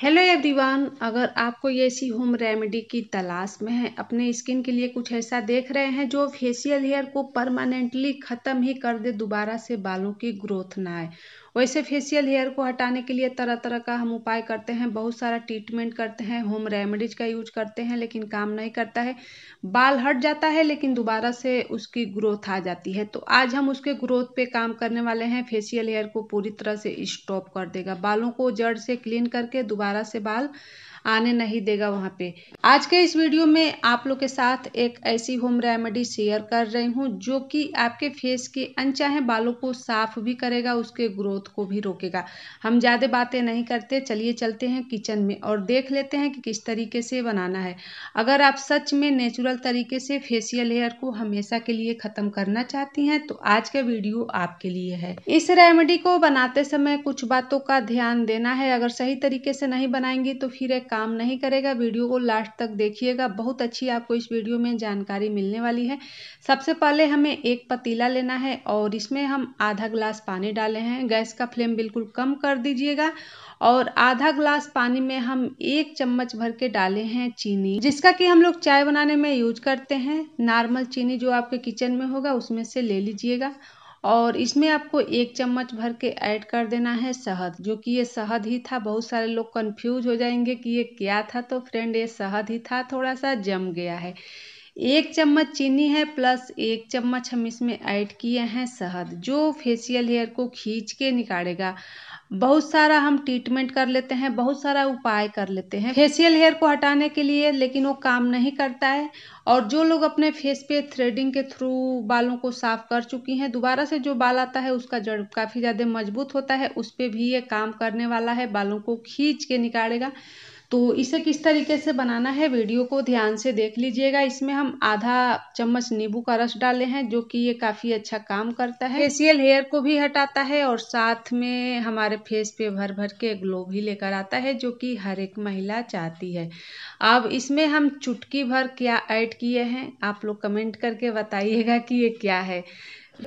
Hello everyone अगर आपको ये ऐसी होम रेमेडी की तलाश में है, अपने स्किन के लिए कुछ ऐसा देख रहे हैं जो फेशियल हेयर को परमानेंटली ख़त्म ही कर दे, दोबारा से बालों की ग्रोथ ना आए। वैसे फेशियल हेयर को हटाने के लिए तरह तरह का हम उपाय करते हैं। बहुत सारा ट्रीटमेंट करते हैं होम रेमेडीज का यूज़ करते हैं, लेकिन काम नहीं करता है। बाल हट जाता है, लेकिन दोबारा से उसकी ग्रोथ आ जाती है। तो आज हम उसके ग्रोथ पे काम करने वाले हैं। फेशियल हेयर को पूरी तरह से स्टॉप कर देगा। बालों को जड़ से क्लीन करके दोबारा से बाल आने नहीं देगा वहाँ पे। आज के इस वीडियो में आप लोग के साथ एक ऐसी होम रेमेडी शेयर कर रही हूँ, जो कि आपके फेस के अनचाहे बालों को साफ़ भी करेगा, उसके ग्रोथ को भी रोकेगा। हम ज़्यादा बातें नहीं करते, चलिए चलते हैं किचन में और देख लेते हैं कि किस तरीके से बनाना है। अगर आप सच में नेचुरल तरीके से फेशियल हेयर को हमेशा के लिए ख़त्म करना चाहती हैं तो आज का वीडियो आपके लिए है। इस रेमेडी को बनाते समय कुछ बातों का ध्यान देना है। अगर सही तरीके से नहीं बनाएँगी तो फिर एक काम नहीं करेगा, वीडियो को लास्ट तक देखिएगा। बहुत अच्छी आपको इस वीडियो में जानकारी मिलने वाली है। सबसे पहले हमें एक पतीला लेना है और इसमें हम आधा ग्लास पानी डाले हैं। गैस का फ्लेम बिल्कुल कम कर दीजिएगा और आधा ग्लास पानी में हम एक चम्मच भर के डाले हैं चीनी, जिसका कि हम लोग चाय बनाने में यूज़ करते हैं। नॉर्मल चीनी जो आपके किचन में होगा, उसमें से ले लीजिएगा और इसमें आपको एक चम्मच भर के ऐड कर देना है शहद, जो कि ये शहद ही था। बहुत सारे लोग कंफ्यूज हो जाएँगे कि ये क्या था। तो फ्रेंड ये शहद ही था थोड़ा सा जम गया है। एक चम्मच चीनी है प्लस एक चम्मच हम इसमें ऐड किए हैं शहद, जो फेशियल हेयर को खींच के निकालेगा। बहुत सारा हम ट्रीटमेंट कर लेते हैं, बहुत सारा उपाय कर लेते हैं। फेशियल हेयर को हटाने के लिए, लेकिन वो काम नहीं करता है। और जो लोग अपने फेस पे थ्रेडिंग के थ्रू बालों को साफ़ कर चुकी हैं, दोबारा से जो बाल आता है, उसका जड़ काफ़ी ज़्यादा मज़बूत होता है, उस पर भी ये काम करने वाला है, बालों को खींच के निकालेगा। तो इसे किस तरीके से बनाना है, वीडियो को ध्यान से देख लीजिएगा। इसमें हम आधा चम्मच नींबू का रस डाले हैं, जो कि ये काफ़ी अच्छा काम करता है। फेसियल हेयर को भी हटाता है और साथ में हमारे फेस पे भर भर के ग्लो भी लेकर आता है, जो कि हर एक महिला चाहती है। अब इसमें हम चुटकी भर क्या ऐड किए हैं, आप लोग कमेंट करके बताइएगा कि ये क्या है।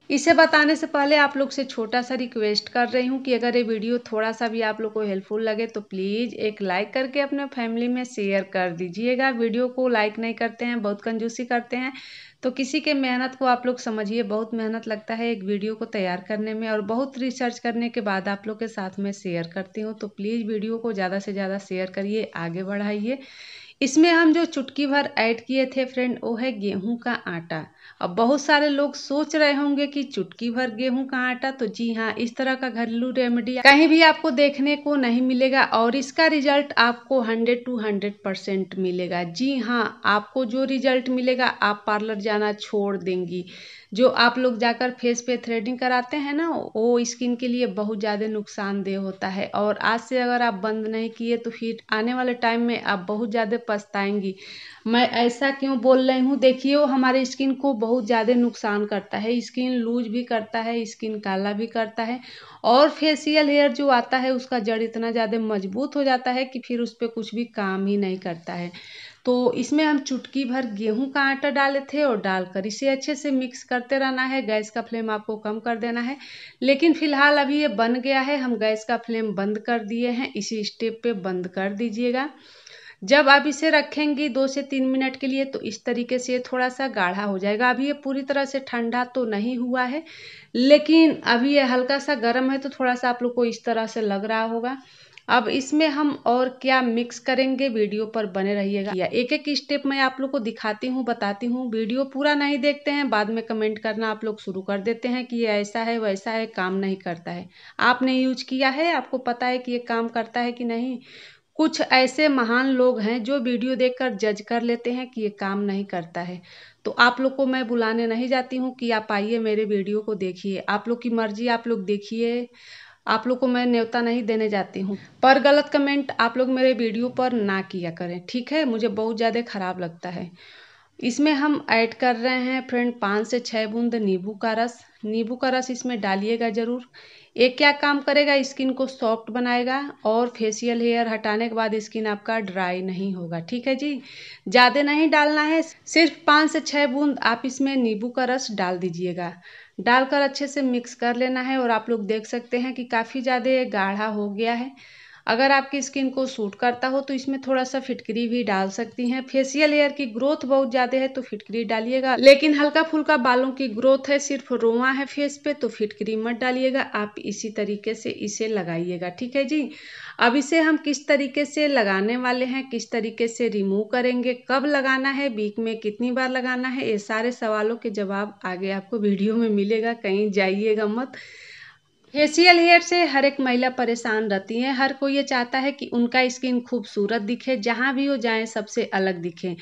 इसे बताने से पहले आप लोग से छोटा सा रिक्वेस्ट कर रही हूँ कि अगर ये वीडियो थोड़ा सा भी आप लोग को हेल्पफुल लगे तो प्लीज़ एक लाइक करके अपने फैमिली में शेयर कर दीजिएगा। वीडियो को लाइक नहीं करते हैं, बहुत कंजूसी करते हैं। तो किसी के मेहनत को आप लोग समझिए, बहुत मेहनत लगता है एक वीडियो को तैयार करने में और बहुत रिसर्च करने के बाद आप लोग के साथ में शेयर करती हूँ। तो प्लीज़ वीडियो को ज़्यादा से ज़्यादा शेयर करिए, आगे बढ़ाइए। इसमें हम जो चुटकी भर ऐड किए थे फ्रेंड वो है गेहूँ का आटा। अब बहुत सारे लोग सोच रहे होंगे कि चुटकी भर गेहूँ का आटा तो जी हाँ इस तरह का घरेलू रेमेडी कहीं भी आपको देखने को नहीं मिलेगा और इसका रिज़ल्ट आपको हंड्रेड टू हंड्रेड परसेंट मिलेगा। जी हाँ आपको जो रिज़ल्ट मिलेगा, आप पार्लर जाना छोड़ देंगी। जो आप लोग जाकर फेस पे थ्रेडिंग कराते हैं ना, वो स्किन के लिए बहुत ज़्यादा नुकसानदेह होता है। और आज से अगर आप बंद नहीं किए तो फिर आने वाले टाइम में आप बहुत ज़्यादा पछताएँगी। मैं ऐसा क्यों बोल रही हूँ? देखिए, वो हमारे स्किन को बहुत ज़्यादा नुकसान करता है। स्किन लूज भी करता है, स्किन काला भी करता है और फेशियल हेयर जो आता है, उसका जड़ इतना ज़्यादा मज़बूत हो जाता है कि फिर उस पर कुछ भी काम ही नहीं करता है। तो इसमें हम चुटकी भर गेहूँ का आटा डाले थे और डालकर इसे अच्छे से मिक्स करते रहना है। गैस का फ्लेम आपको कम कर देना है। लेकिन फ़िलहाल अभी ये बन गया है। हम गैस का फ्लेम बंद कर दिए हैं। इसी स्टेप पे बंद कर दीजिएगा। जब आप इसे रखेंगी दो से तीन मिनट के लिए तो इस तरीके से थोड़ा सा गाढ़ा हो जाएगा। अभी ये पूरी तरह से ठंडा तो नहीं हुआ है, लेकिन अभी ये हल्का सा गर्म है तो थोड़ा सा आप लोग को इस तरह से लग रहा होगा। अब इसमें हम और क्या मिक्स करेंगे, वीडियो पर बने रहिएगा। या एक एक स्टेप मैं आप लोग को दिखाती हूँ, बताती हूँ। वीडियो पूरा नहीं देखते हैं, बाद में कमेंट करना आप लोग शुरू कर देते हैं कि ये ऐसा है, वैसा है, काम नहीं करता है। आपने यूज़ किया है? आपको पता है कि ये काम करता है कि नहीं? कुछ ऐसे महान लोग हैं जो वीडियो देखकर जज कर लेते हैं कि ये काम नहीं करता है। तो आप लोग को मैं बुलाने नहीं जाती हूँ कि आप आइए मेरे वीडियो को देखिए। आप लोग की मर्ज़ी, आप लोग देखिए। आप लोग को मैं न्योता नहीं देने जाती हूँ। पर गलत कमेंट आप लोग मेरे वीडियो पर ना किया करें, ठीक है? मुझे बहुत ज़्यादा ख़राब लगता है। इसमें हम ऐड कर रहे हैं फ्रेंड पाँच से छः बूंद नींबू का रस। नींबू का रस इसमें डालिएगा ज़रूर। एक क्या काम करेगा? स्किन को सॉफ्ट बनाएगा और फेशियल हेयर हटाने के बाद स्किन आपका ड्राई नहीं होगा। ठीक है जी? ज़्यादा नहीं डालना है, सिर्फ़ पाँच से छः बूंद आप इसमें नींबू का रस डाल दीजिएगा। डालकर अच्छे से मिक्स कर लेना है और आप लोग देख सकते हैं कि काफ़ी ज़्यादा गाढ़ा हो गया है। अगर आपकी स्किन को सूट करता हो तो इसमें थोड़ा सा फिटकरी भी डाल सकती हैं। फेशियल हेयर की ग्रोथ बहुत ज़्यादा है तो फिटकरी डालिएगा। लेकिन हल्का फुल्का बालों की ग्रोथ है, सिर्फ़ रोआ है फेस पे तो फिटकरी मत डालिएगा। आप इसी तरीके से इसे लगाइएगा, ठीक है जी? अब इसे हम किस तरीके से लगाने वाले हैं, किस तरीके से रिमूव करेंगे, कब लगाना है वीक में कितनी बार लगाना है, ये सारे सवालों के जवाब आगे आपको वीडियो में मिलेगा, कहीं जाइएगा मत। फेशियल हेयर से हर एक महिला परेशान रहती है। हर कोई ये चाहता है कि उनका स्किन खूबसूरत दिखे, जहाँ भी वो जाए, सबसे अलग दिखे।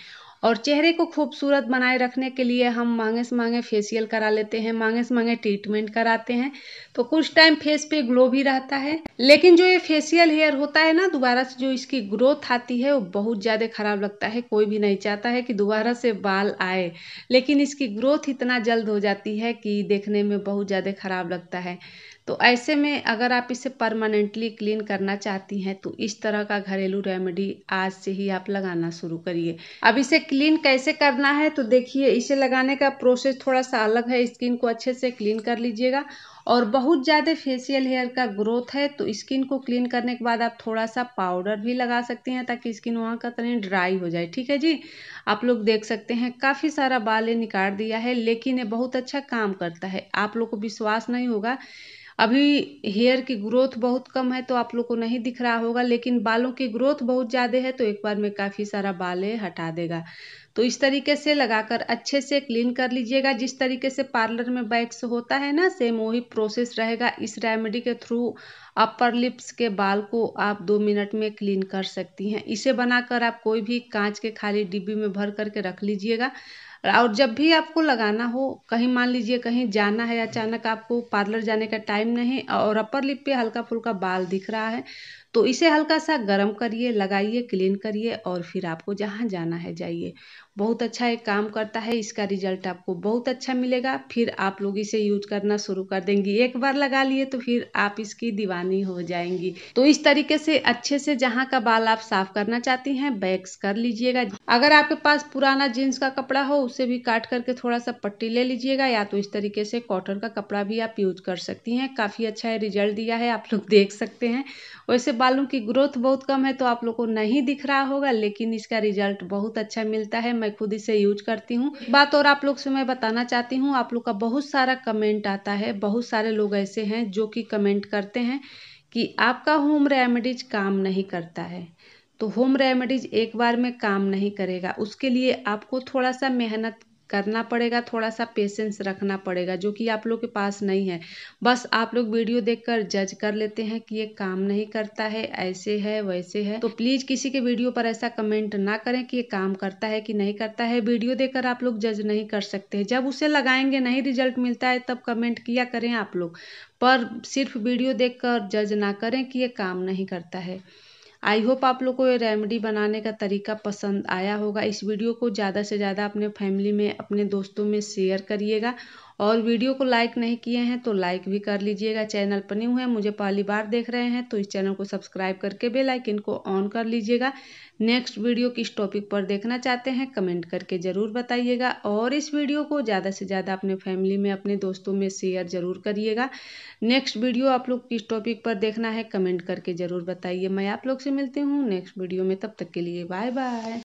और चेहरे को खूबसूरत बनाए रखने के लिए हम मांगे से मांगे फेशियल करा लेते हैं मांगे से मांगे ट्रीटमेंट कराते हैं। तो कुछ टाइम फेस पे ग्लो भी रहता है। लेकिन जो ये फेशियल हेयर होता है ना, दोबारा से जो इसकी ग्रोथ आती है, वो बहुत ज़्यादा खराब लगता है। कोई भी नहीं चाहता है कि दोबारा से बाल आए। लेकिन इसकी ग्रोथ इतना जल्द हो जाती है कि देखने में बहुत ज़्यादा खराब लगता है। तो ऐसे में अगर आप इसे परमानेंटली क्लीन करना चाहती हैं तो इस तरह का घरेलू रेमेडी आज से ही आप लगाना शुरू करिए। अब इसे क्लीन कैसे करना है तो देखिए, इसे लगाने का प्रोसेस थोड़ा सा अलग है। स्किन को अच्छे से क्लीन कर लीजिएगा। और बहुत ज़्यादा फेशियल हेयर का ग्रोथ है तो स्किन को क्लीन करने के बाद आप थोड़ा सा पाउडर भी लगा सकते हैं, ताकि स्किन वहाँ का तरह ड्राई हो जाए। ठीक है जी? आप लोग देख सकते हैं, काफ़ी सारा बाल ये निकाल दिया है, लेकिन ये बहुत अच्छा काम करता है। आप लोग को विश्वास नहीं होगा अभी हेयर की ग्रोथ बहुत कम है तो आप लोग को नहीं दिख रहा होगा, लेकिन बालों की ग्रोथ बहुत ज़्यादा है तो एक बार में काफ़ी सारा बाल हटा देगा। तो इस तरीके से लगाकर अच्छे से क्लीन कर लीजिएगा। जिस तरीके से पार्लर में बैक्स होता है ना सेम वही प्रोसेस रहेगा। इस रेमेडी के थ्रू अपर लिप्स के बाल को आप दो मिनट में क्लीन कर सकती हैं। इसे बनाकर आप कोई भी कांच के खाली डिब्बी में भर करके रख लीजिएगा। और जब भी आपको लगाना हो, कहीं मान लीजिए कहीं जाना है, अचानक आपको पार्लर जाने का टाइम नहीं, और अपर लिप पे हल्का फुल्का बाल दिख रहा है तो इसे हल्का सा गर्म करिए, लगाइए क्लीन करिए और फिर आपको जहाँ जाना है जाइए। बहुत अच्छा एक काम करता है, इसका रिज़ल्ट आपको बहुत अच्छा मिलेगा। फिर आप लोग इसे यूज़ करना शुरू कर देंगी। एक बार लगा लिए तो फिर आप इसकी दीवानी हो जाएँगी। तो इस तरीके से अच्छे से जहाँ का बाल आप साफ़ करना चाहती हैं बैक्स कर लीजिएगा। अगर आपके पास पुराना जीन्स का कपड़ा हो, उसे भी काट करके थोड़ा सा पट्टी ले लीजिएगा या तो इस तरीके से कॉटन का कपड़ा भी आप यूज़ कर सकती हैं। काफ़ी अच्छा रिज़ल्ट दिया है, आप लोग देख सकते हैं। वैसे बालों की ग्रोथ बहुत कम है तो आप लोग को नहीं दिख रहा होगा, लेकिन इसका रिज़ल्ट बहुत अच्छा मिलता है, मैं खुद इसे यूज़ करती हूँ। बात और आप लोग से मैं बताना चाहती हूँ, आप लोग का बहुत सारा कमेंट आता है, बहुत सारे लोग ऐसे हैं जो कि कमेंट करते हैं कि आपका होम रेमेडीज काम नहीं करता है। तो होम रेमेडीज एक बार में काम नहीं करेगा, उसके लिए आपको थोड़ा सा मेहनत करना पड़ेगा थोड़ा सा पेशेंस रखना पड़ेगा, जो कि आप लोग के पास नहीं है। बस आप लोग वीडियो देखकर जज कर लेते हैं कि ये काम नहीं करता है, ऐसे है, वैसे है। तो प्लीज़ किसी के वीडियो पर ऐसा कमेंट ना करें कि ये काम करता है कि नहीं करता है। वीडियो देखकर आप लोग जज नहीं कर सकते हैं। जब उसे लगाएँगे, नहीं रिज़ल्ट मिलता है, तब कमेंट किया करें आप लोग। पर सिर्फ़ वीडियो देखकर जज ना करें कि ये काम नहीं करता है। आई होप आप लोग को ये रेमेडी बनाने का तरीका पसंद आया होगा। इस वीडियो को ज़्यादा से ज़्यादा अपने फैमिली में, अपने दोस्तों में शेयर करिएगा और वीडियो को लाइक नहीं किए हैं तो लाइक भी कर लीजिएगा। चैनल पर न्यू है, मुझे पहली बार देख रहे हैं तो इस चैनल को सब्सक्राइब करके बेल आइकन को ऑन कर लीजिएगा। नेक्स्ट वीडियो किस टॉपिक पर देखना चाहते हैं, कमेंट करके ज़रूर बताइएगा। और इस वीडियो को ज़्यादा से ज़्यादा अपने फैमिली में, अपने दोस्तों में शेयर ज़रूर करिएगा। नेक्स्ट वीडियो आप लोग किस टॉपिक पर देखना है, कमेंट करके ज़रूर बताइए। मैं आप लोग से मिलती हूँ नेक्स्ट वीडियो में, तब तक के लिए बाय बाय।